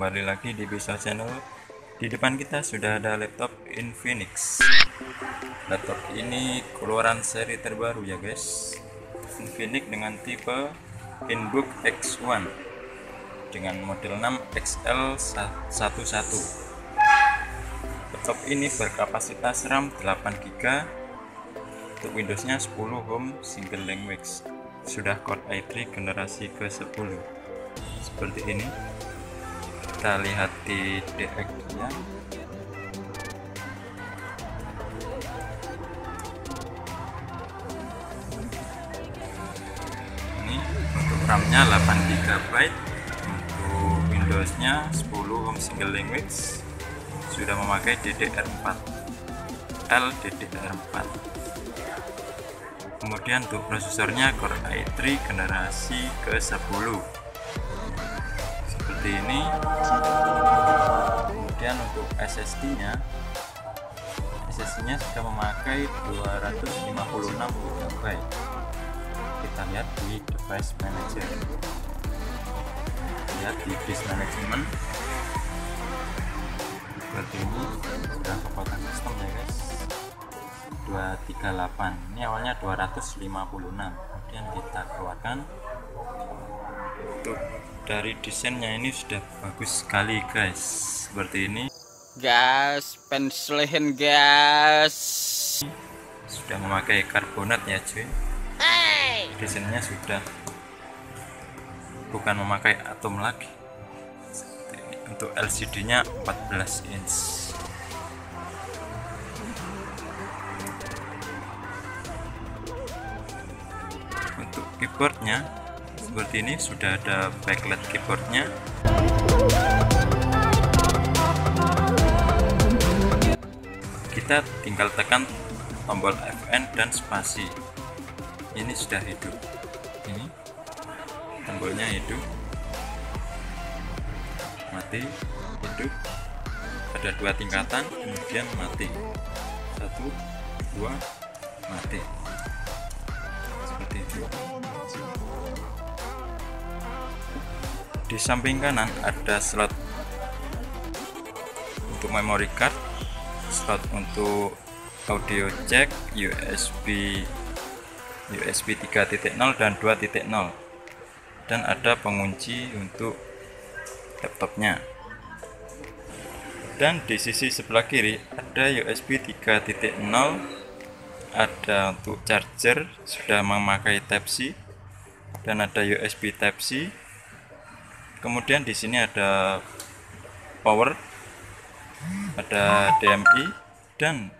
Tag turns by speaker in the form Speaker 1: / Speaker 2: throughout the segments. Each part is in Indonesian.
Speaker 1: kembali lagi di Bisa Channel. Di depan kita sudah ada laptop Infinix. Laptop ini keluaran seri terbaru ya guys. Infinix dengan tipe Inbook X1 dengan model 6 XL11 laptop ini berkapasitas RAM 8GB untuk Windowsnya 10 home single language. Sudah Core i3 generasi ke-10 seperti ini kita lihat di DX nya ini untuk RAM nya 8 GB untuk Windows nya 10 home single language sudah memakai DDR4 LDDR4 kemudian untuk prosesornya Core i3 generasi ke-10 ini. Kemudian untuk SSD nya SSD nya sudah memakai 256 GB kita lihat di device manager lihat di disk management. Seperti ini sudah kepotong custom ya guys. 238 ini awalnya 256 kemudian kita keluarkan untuk dari desainnya ini sudah bagus sekali guys. Seperti ini.
Speaker 2: Gas penslehin gas.
Speaker 1: Sudah memakai karbonat ya cuy. Desainnya sudah bukan memakai atom lagi. Untuk LCD nya 14 inch. Untuk keyboardnya seperti ini sudah ada backlight keyboardnya. Kita tinggal tekan tombol Fn dan spasi. Ini sudah hidup. Ini tombolnya hidup. Mati hidup. Ada dua tingkatan kemudian mati. Satu dua mati. Seperti itu di samping kanan ada slot untuk memory card slot untuk audio jack USB USB 3.0 dan 2.0 dan ada pengunci untuk laptopnya. Dan di sisi sebelah kiri ada USB 3.0 ada untuk charger sudah memakai type C. Dan ada USB type C kemudian di sini ada power ada DMI dan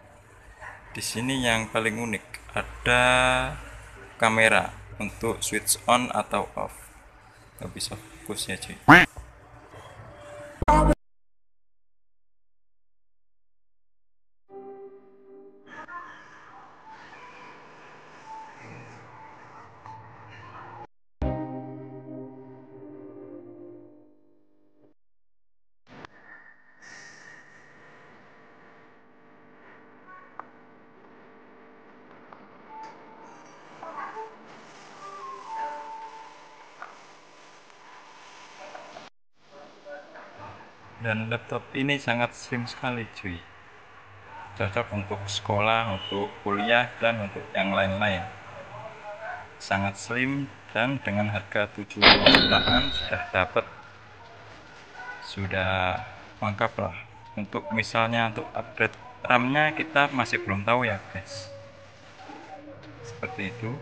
Speaker 1: di sini yang paling unik ada kamera untuk switch on atau off. Bisa fokus ya cuy dan laptop ini sangat slim sekali cuy. Cocok untuk sekolah untuk kuliah dan untuk yang lain-lain. Sangat slim dan dengan harga 7 jutaan sudah dapat. Sudah lengkap lah. Untuk misalnya untuk upgrade RAM nya kita masih belum tahu ya guys. Seperti itu